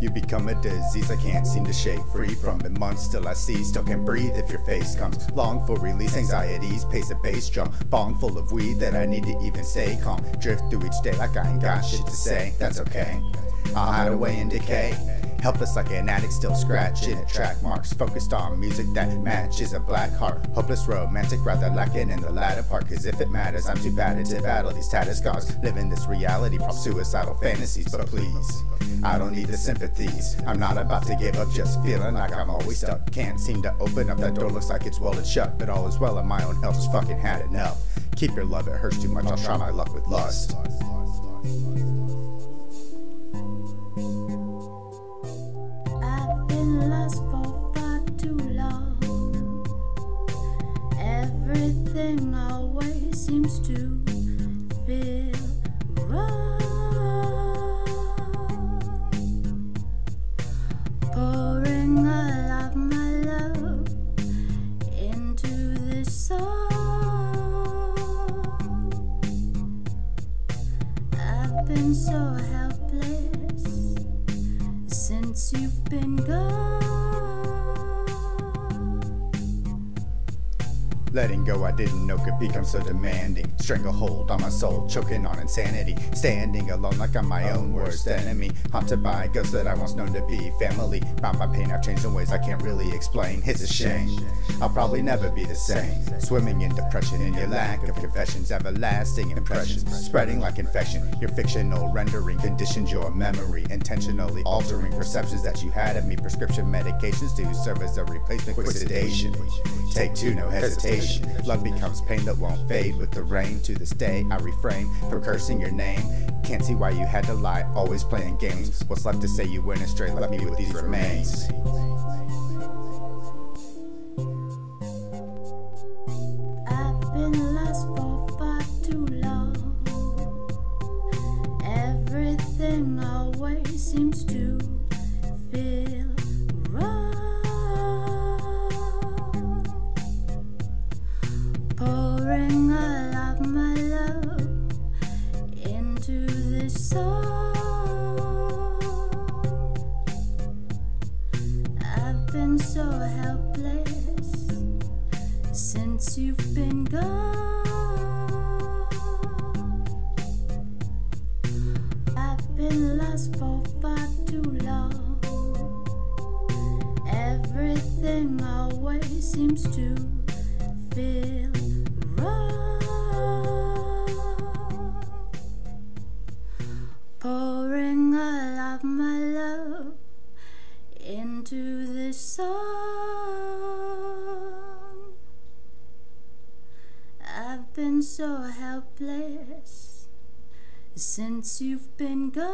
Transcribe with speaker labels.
Speaker 1: You become a disease I can't seem to shake free from. In months still I see, still can't breathe if your face comes. Long for release, anxieties, pace a bass drum. Bong full of weed that I need to even stay calm. Drift through each day like I ain't got shit to say. That's okay. I'll hide away in decay. Helpless like an addict, still scratching at track marks. Focused on music that matches a black heart. Hopeless romantic, rather lacking in the latter part. Cause if it matters, I'm too bad to battle these tattered scars. Living this reality, from suicidal fantasies. But please, I don't need the sympathies. I'm not about to give up, just feeling like I'm always stuck. Can't seem to open up that door, looks like it's welded shut. But all is well in my own just fucking had enough. Keep your love, it hurts too much. I'll try my luck with lust.
Speaker 2: Everything always seems to feel wrong. Pouring all of my love into this song. I've been so helpless since you've been gone.
Speaker 1: Letting go, I didn't know could become so demanding. Stranglehold on my soul, choking on insanity. Standing alone like I'm my own worst enemy. Haunted by ghosts that I once known to be family. Bound by pain, I've changed in ways I can't really explain. It's a shame. I'll probably never be the same. Swimming in depression in your lack of confessions, everlasting impressions. Spreading like infection. Your fictional rendering conditions your memory. Intentionally altering perceptions that you had of me. Prescription medications to serve as a replacement. Quick sedation. Take two, no hesitation. Love becomes pain that won't fade with the rain. To this day, I refrain from cursing your name. Can't see why you had to lie, always playing games. What's left to say you went astray? Left me with these remains.
Speaker 2: I've been lost for far too long. Everything always seems to feel Pouring all of my love into this song. I've been so helpless since you've been gone. I've been lost for far too long. Everything always seems to feel of my love into this song. I've been so helpless since you've been gone.